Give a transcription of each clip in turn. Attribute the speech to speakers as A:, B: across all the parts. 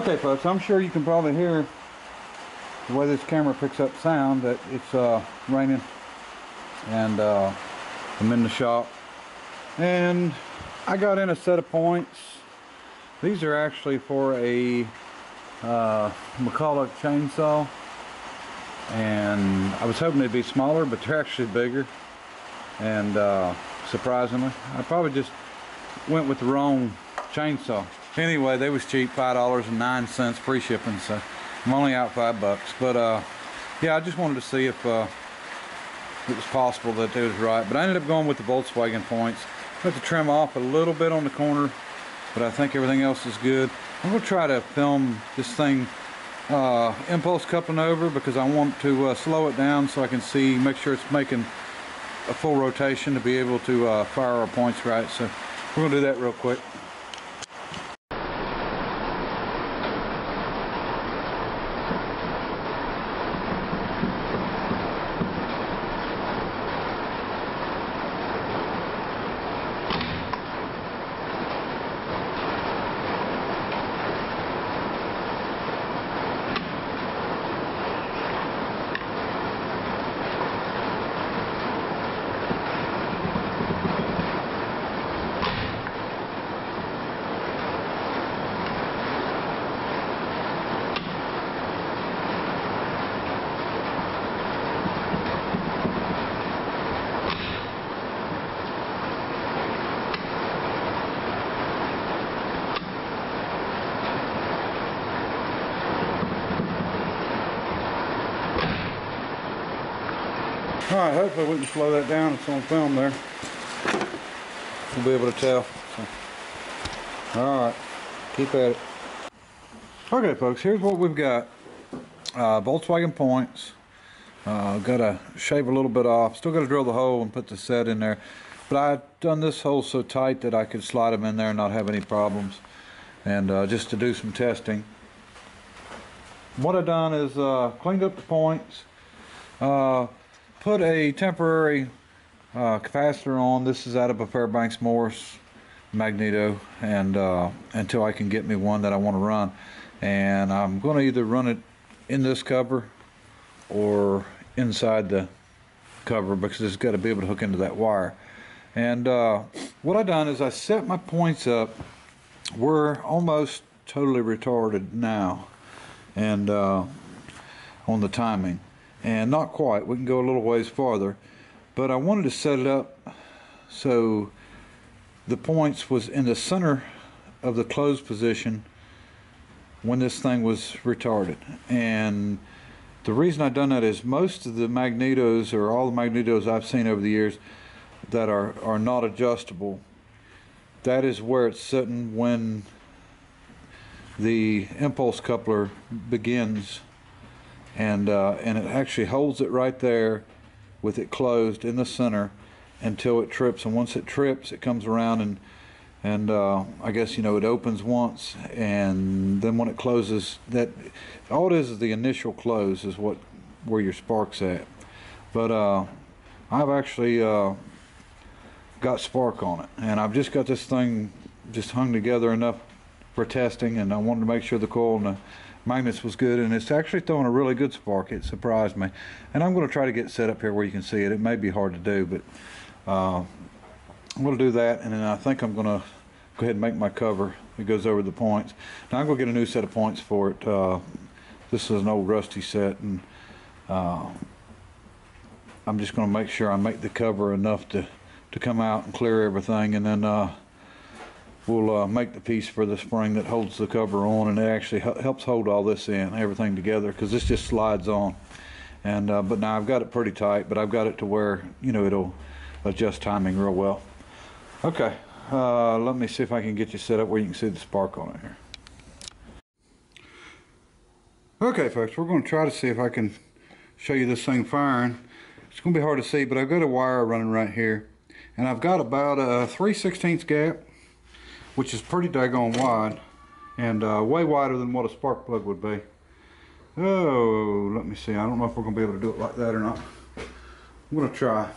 A: Okay folks, I'm sure you can probably hear the way this camera picks up sound that it's uh, raining and uh, I'm in the shop. And I got in a set of points. These are actually for a uh, McCulloch chainsaw. And I was hoping they'd be smaller but they're actually bigger. And uh, surprisingly I probably just went with the wrong chainsaw anyway they was cheap five dollars and nine cents free shipping so I'm only out five bucks. But uh yeah I just wanted to see if uh it was possible that it was right. But I ended up going with the Volkswagen points. I the trim off a little bit on the corner but I think everything else is good. I'm gonna try to film this thing uh, impulse coupling over because I want to uh, slow it down so I can see make sure it's making a full rotation to be able to uh, fire our points right. So we're gonna do that real quick All right, hopefully we can slow that down. It's on film there. We'll be able to tell. So. All right, keep at it. Okay, folks, here's what we've got. Uh, Volkswagen points. Uh, got to shave a little bit off. Still got to drill the hole and put the set in there. But I've done this hole so tight that I could slide them in there and not have any problems. And uh, just to do some testing. What I've done is uh, cleaned up the points. Put a temporary uh, capacitor on. This is out of a Fairbanks Morse magneto and uh, until I can get me one that I want to run. And I'm going to either run it in this cover or inside the cover because it's got to be able to hook into that wire. And uh, what I've done is I set my points up. We're almost totally retarded now and uh, on the timing and not quite. We can go a little ways farther. But I wanted to set it up so the points was in the center of the closed position when this thing was retarded. And the reason I've done that is most of the magnetos or all the magnetos I've seen over the years that are are not adjustable that is where it's sitting when the impulse coupler begins and uh, and it actually holds it right there with it closed in the center until it trips. And once it trips it comes around and and uh, I guess you know it opens once and then when it closes that all it is is the initial close is what where your sparks at. But uh, I've actually uh, got spark on it. And I've just got this thing just hung together enough for testing and I wanted to make sure the coil and the Magnus was good and it's actually throwing a really good spark. It surprised me. And I'm going to try to get set up here where you can see it. It may be hard to do but uh, I'm going to do that and then I think I'm going to go ahead and make my cover. It goes over the points. Now I'm going to get a new set of points for it. Uh, this is an old rusty set and uh, I'm just going to make sure I make the cover enough to to come out and clear everything and then uh, we'll uh, make the piece for the spring that holds the cover on and it actually helps hold all this in everything together because this just slides on. And uh, but now I've got it pretty tight but I've got it to where you know it'll adjust timing real well. Okay uh, let me see if I can get you set up where you can see the spark on it here. Okay folks we're going to try to see if I can show you this thing firing. It's going to be hard to see but I've got a wire running right here and I've got about a 3 16 gap which is pretty daggone wide and uh, way wider than what a spark plug would be. Oh, let me see. I don't know if we're going to be able to do it like that or not. I'm going to try.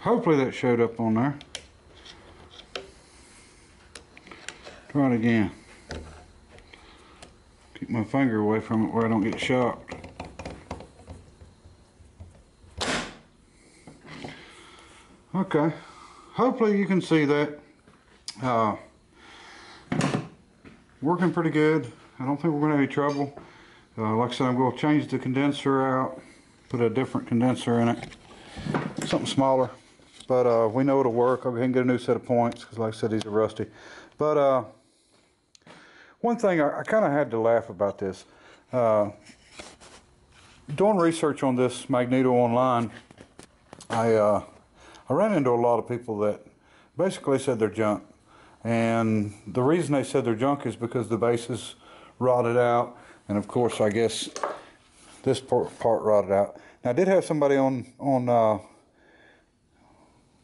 A: Hopefully that showed up on there. Try it again. Keep my finger away from it where I don't get shocked. Okay, hopefully you can see that. Uh, working pretty good. I don't think we're gonna have any trouble. Uh, like I said, I'm gonna change the condenser out, put a different condenser in it, something smaller. But uh, we know it'll work. I'll go ahead and get a new set of points because like I said, these are rusty. But uh, one thing, I, I kind of had to laugh about this. Uh, doing research on this Magneto online, I, uh, I ran into a lot of people that basically said they're junk. And the reason they said they're junk is because the bases rotted out. And of course, I guess this part, part rotted out. Now, I did have somebody on, on, uh,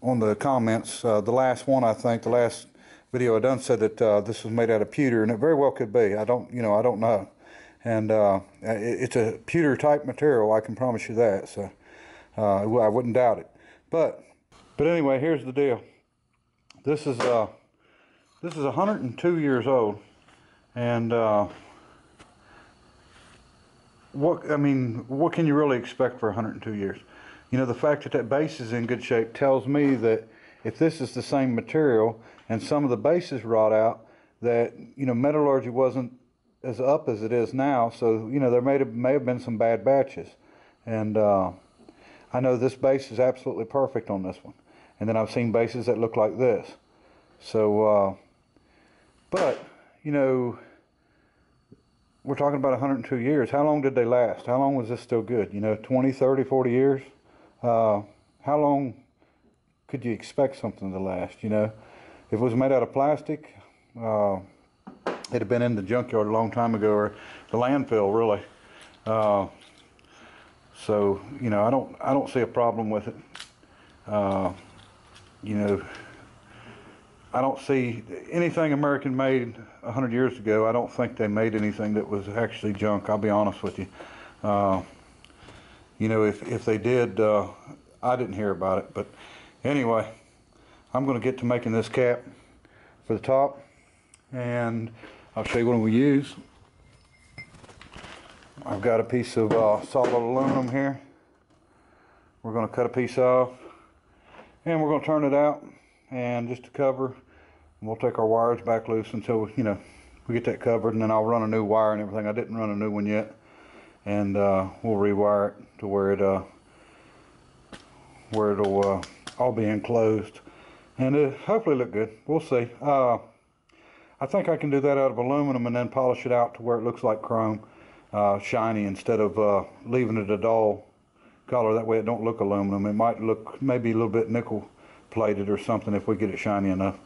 A: on the comments, uh, the last one, I think, the last video I done said that uh, this was made out of pewter, and it very well could be. I don't, you know, I don't know. And uh, it, it's a pewter type material, I can promise you that. So uh, I wouldn't doubt it. But, but anyway, here's the deal. This is uh, this is 102 years old, and uh, what I mean, what can you really expect for 102 years? You know, the fact that that base is in good shape tells me that if this is the same material and some of the bases rot out, that you know metallurgy wasn't as up as it is now. So you know there may have may have been some bad batches, and uh, I know this base is absolutely perfect on this one. And then I've seen bases that look like this. So, uh, but you know, we're talking about 102 years. How long did they last? How long was this still good? You know, 20, 30, 40 years. Uh, how long could you expect something to last? You know, if it was made out of plastic, uh, it'd have been in the junkyard a long time ago, or the landfill, really. Uh, so you know, I don't I don't see a problem with it. Uh, you know, I don't see anything American made hundred years ago. I don't think they made anything that was actually junk. I'll be honest with you. Uh, you know, if if they did, uh, I didn't hear about it. But anyway, I'm going to get to making this cap for the top, and I'll show you what we use. I've got a piece of uh, solid aluminum here. We're going to cut a piece off and we're going to turn it out and just to cover we'll take our wires back loose until you know we get that covered and then I'll run a new wire and everything. I didn't run a new one yet and uh, we'll rewire it to where it uh, where it'll uh, all be enclosed and it hopefully look good. We'll see. Uh, I think I can do that out of aluminum and then polish it out to where it looks like chrome uh, shiny instead of uh, leaving it a dull color. That way it don't look aluminum. It might look maybe a little bit nickel plated or something if we get it shiny enough.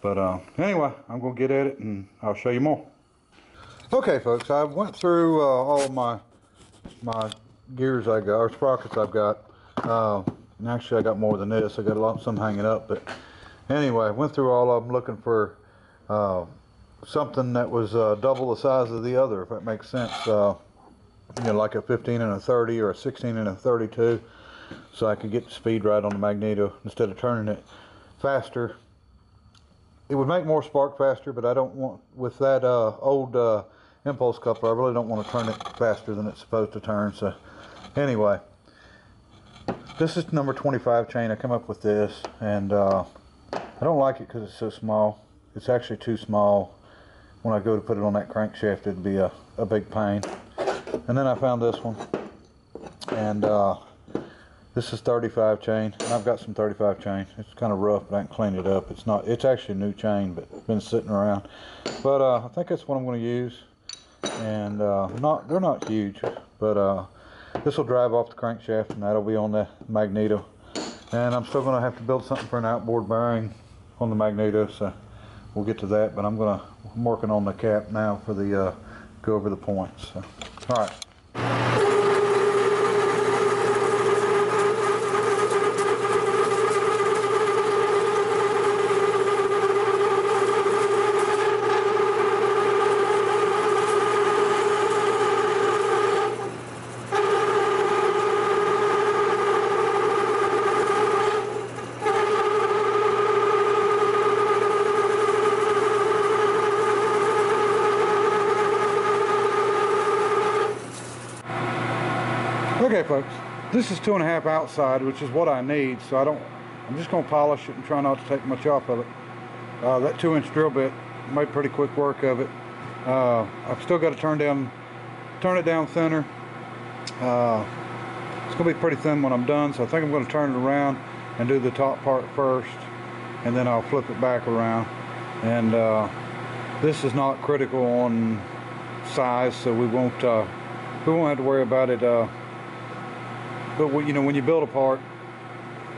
A: But uh, anyway, I'm going to get at it and I'll show you more. Okay, folks, I went through uh, all of my my gears I got, or sprockets I've got. Actually, I got more than this. I got a lot, some hanging up. But anyway, I went through all of them looking for uh, something that was uh, double the size of the other, if that makes sense. Uh, you know, like a 15 and a 30 or a 16 and a 32, so I could get the speed right on the magneto instead of turning it faster. It would make more spark faster, but I don't want, with that uh, old uh, impulse coupler, I really don't want to turn it faster than it's supposed to turn. So anyway, this is number 25 chain. I come up with this, and uh, I don't like it because it's so small. It's actually too small when I go to put it on that crankshaft, it'd be a, a big pain. And then I found this one. And uh, this is 35 chain. And I've got some 35 chain. It's kind of rough, but I can clean it up. It's not, it's actually a new chain, but been sitting around. But uh, I think that's what I'm going to use. And uh, not, they're not huge, but uh, this will drive off the crankshaft and that'll be on the magneto. And I'm still going to have to build something for an outboard bearing on the magneto. So we'll get to that, but I'm gonna I'm working on the cap now for the uh, go over the points. So, all right. Okay, folks, this is two and a half outside, which is what I need, so I don't, I'm just gonna polish it and try not to take much off of it. Uh, that two inch drill bit made pretty quick work of it. Uh, I've still got to turn down, turn it down thinner. Uh, it's gonna be pretty thin when I'm done, so I think I'm gonna turn it around and do the top part first, and then I'll flip it back around. And uh, this is not critical on size, so we won't uh, we won't have to worry about it. But you know, when you build a part,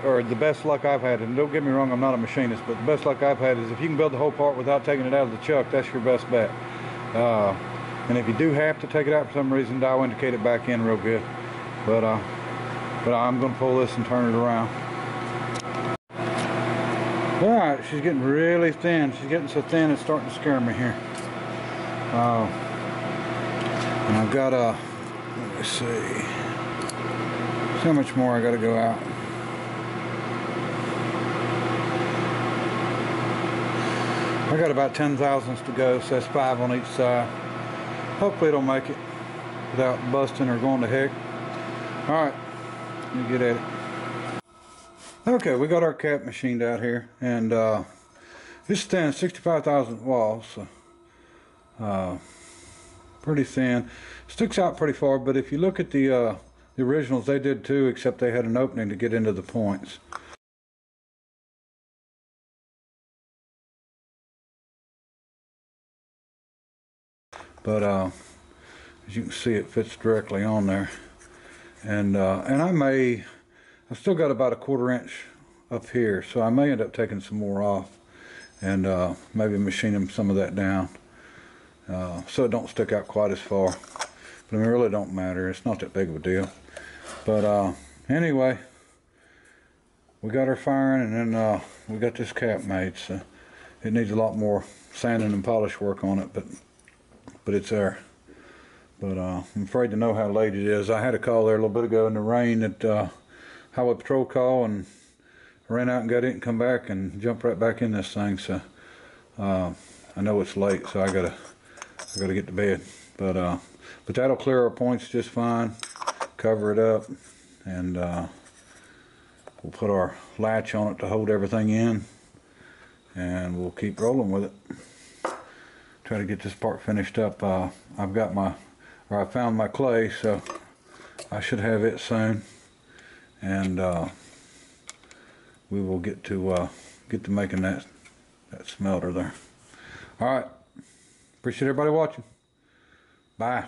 A: or the best luck I've had, and don't get me wrong, I'm not a machinist, but the best luck I've had is if you can build the whole part without taking it out of the chuck, that's your best bet. Uh, and if you do have to take it out for some reason, dial indicate it back in real good. But uh, but I'm gonna pull this and turn it around. All right, she's getting really thin. She's getting so thin it's starting to scare me here. Uh, and I've got a, let me see, so much more I got to go out. I got about 10 thousandths to go, so that's five on each side. Hopefully it'll make it without busting or going to heck. All right, me get at it. Okay, we got our cap machined out here, and uh, this stands 65,000 walls, so, uh, pretty thin. Sticks out pretty far, but if you look at the uh, the originals, they did too, except they had an opening to get into the points. But uh, as you can see, it fits directly on there, and uh, and I may, I've still got about a quarter inch up here, so I may end up taking some more off, and uh, maybe machining some of that down, uh, so it don't stick out quite as far. But I mean, it really don't matter. It's not that big of a deal. But uh, anyway, we got her firing, and then uh, we got this cap made. So it needs a lot more sanding and polish work on it, but but it's there. But uh, I'm afraid to know how late it is. I had a call there a little bit ago in the rain at uh, Highway Patrol call, and ran out and got it and come back and jumped right back in this thing. So uh, I know it's late, so I gotta I gotta get to bed. But uh, but that'll clear our points just fine. Cover it up, and uh, we'll put our latch on it to hold everything in, and we'll keep rolling with it. Try to get this part finished up. Uh, I've got my, or I found my clay, so I should have it soon, and uh, we will get to uh, get to making that that smelter there. All right. Appreciate everybody watching. Bye.